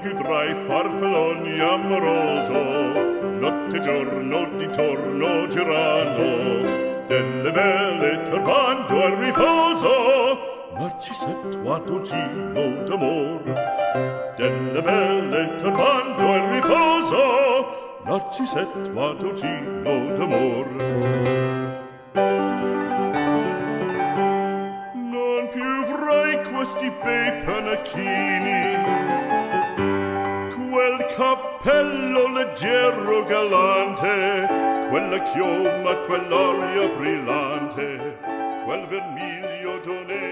più trai farfalloni amoroso notte e giorno di torno girando delle belle turbando al riposo Narcisetto a dolcino d'amor. Delle belle turbando al riposo Narcisetto a dolcino d'amor. Non più avrai questi bei panacchini Quel cappello leggero galante Quella chioma, quell'aria brillante Quel vermiglio color